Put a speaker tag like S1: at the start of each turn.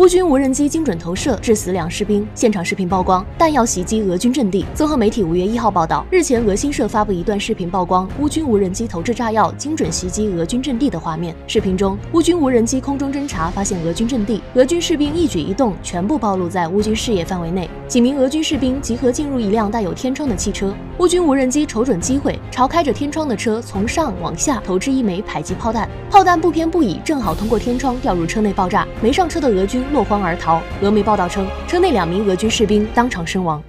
S1: 乌军无人机精准投射致死两士兵，现场视频曝光，弹药袭击俄军阵地。综合媒体五月一号报道，日前俄新社发布一段视频，曝光乌军无人机投掷炸药精准袭击俄军阵地的画面。视频中，乌军无人机空中侦察发现俄军阵地，俄军士兵一举一动全部暴露在乌军视野范围内。几名俄军士兵集合进入一辆带有天窗的汽车，乌军无人机瞅准机会，朝开着天窗的车从上往下投掷一枚迫击炮弹，炮弹不偏不倚，正好通过天窗掉入车内爆炸。没上车的俄军。落荒而逃。俄媒报道称，车内两名俄军士兵当场身亡。